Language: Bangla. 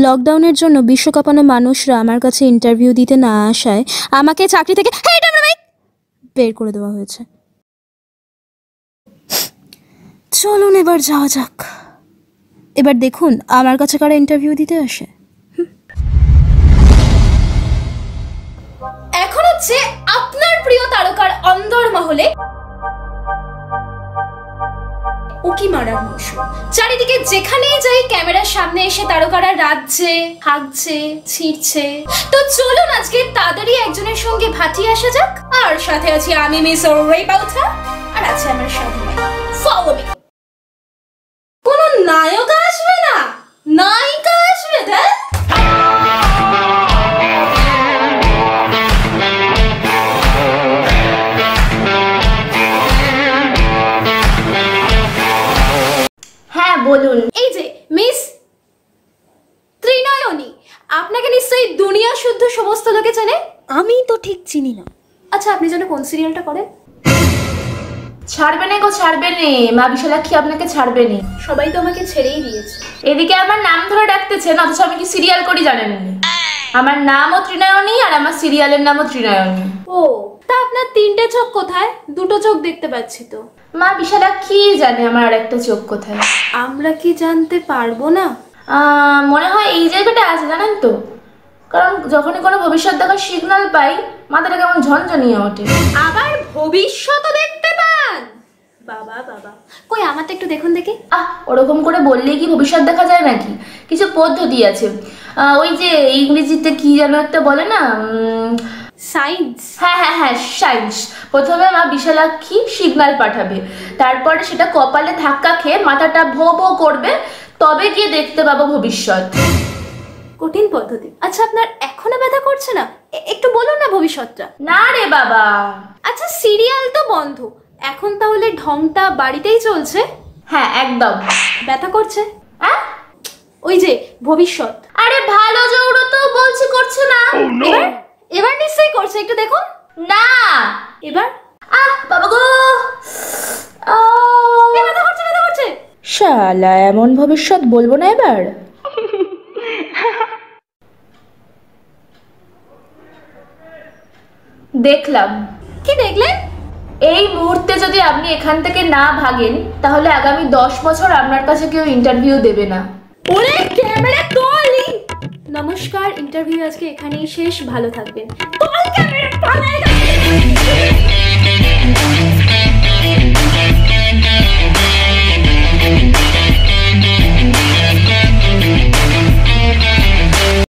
লকডাউনের জন্য বিশ্বকাপানো মানুষরা আমার কাছে ইন্টারভিউ দিতে না আসায় আমাকে চাকরি থেকে! বের করে দেওয়া হয়েছে। চলুন এবার যাওয়া যাক। এবার দেখুন, আমার কাছে কারা ইন্টারভিউ দিতে আসে। এখন হচ্ছে আপনার প্রিয় তারকার অন্দর মহলে উকি মারার মৌসুম। চারিদিকে যেখানেই যাই ক্যামেরার সামনে এসে তারকারা রাজছে হাঁকছে, ছিঁড়ছে। তো চলুন আজকে তাদেরই একজনের সঙ্গে ভাটিয়ে আসা যাক। আর সাথে আছি আমি মিস রেপাউথা আর আছে আমার সাথে হ্যাঁ বলুন। এই যে মিস ত্রিনয়নী আপনাকে নিশ্চয়ই দুনিয়া শুদ্ধ সমস্ত লোকে চেনে? আমি তো ঠিক চিনি না। আচ্ছা আপনি যেন কোন সিরিয়ালটা করেন? ছাড়বে না গো ছাড়বে নে মা বিশালাক্ষী আপনাকে ছাড়বে নে সবাই তো আমাকে ছেড়েই দিয়েছে। এদিকে আমার নাম ধরে ডাকতেছেন অথচ আমি কি সিরিয়াল করি জানেন না আমার নামও ত্রিনয়নী আর আমার সিরিয়ালের নামও ত্রিনয়নী। ও তা আপনার তিনটে চোখ কোথায়? দুটো চোখ দেখতে পাচ্ছি তো। মা বিশালাক্ষী জানে আমার আর একটা চোখ কোথায়? আমরা কি জানতে পারব না? মনে হয় এই জায়গাটা আছে জানেন তো? কারণ যখনই কোনো ভবিষ্যৎ দেখার সিগন্যাল পাই মাথাটা কেমন ঝনঝনিয়ে ওঠে। আবার ভবিষ্যৎ দেখতে পান? বাবা বাবা। কই আমারটা একটু দেখুন দেখি। আহ ওরকম করে বললেই কি ভবিষ্যৎ দেখা যায় নাকি? কিছু পদ্ধতি আছে। ওই যে ইংরেজিতে কি যেন একটা বলে না উম, সায়েন্স হ্যাঁ হ্যাঁ হ্যাঁ সায়েন্স প্রথমে মা বিশালাক্ষী সিগন্যাল পাঠাবে। তারপরে সেটা কপালে ধাক্কা খেয়ে মাথাটা ভো ভো করবে তবে গিয়ে দেখতে পাবো ভবিষ্যৎ। কঠিন পদ্ধতি। আচ্ছা আপনার এখনও ব্যথা করছে না? একটু বলুন না ভবিষ্যৎটা। না রে বাবা। আচ্ছা সিরিয়াল তো বন্ধ। এখন তাহলে ঢংটা বাড়িতেই চলছে? হ্যাঁ একদম। ব্যথা করছে? হ্যাঁ ওই যে ভবিষ্যৎ। আরে ভালো জৌড়ো তো বলছি করছে না। এবার নিশ্চয়ই করছে একটু দেখুন। না এবার আহ বাবা গো! এ, ব্যথা করছে ব্যথা করছে। শালা এমন ভবিষ্যৎ বলব না এবার। দেখলাম। কি দেখলেন? এই মুহূর্তে যদি আপনি এখান থেকে না ভাগেন তাহলে আগামী দশ বছর আপনার কাছে কেউ ইন্টারভিউ দেবে না। ওরে ক্যামেরা নমস্কার ইন্টারভিউ আজকে এখানেই শেষ ভালো থাকবেন।